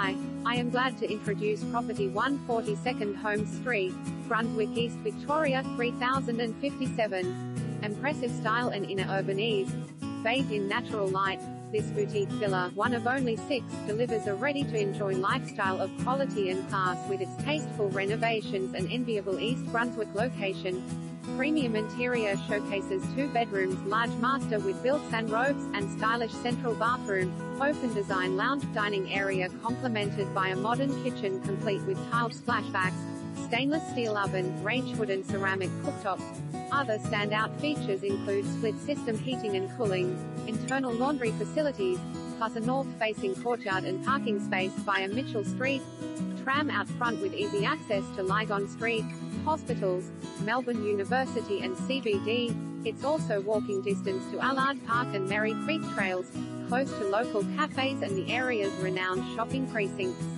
Hi, I am glad to introduce property 142nd Holmes Street, Brunswick East Victoria 3057. Impressive style and inner urban ease. Bathed in natural light, this boutique villa, one of only six, delivers a ready-to-enjoy lifestyle of quality and class with its tasteful renovations and enviable East Brunswick location. Premium interior showcases two bedrooms, large master with built-in robes, and stylish central bathroom, open design lounge dining area complemented by a modern kitchen complete with tiled splashbacks, stainless steel oven, range hood and ceramic cooktop. Other standout features include split system heating and cooling, internal laundry facilities, plus a north-facing courtyard and parking space via Mitchell Street, tram out front with easy access to Lygon Street, hospitals, Melbourne University and CBD. It's also walking distance to Allard Park and Merri Creek trails, close to local cafes and the area's renowned shopping precincts.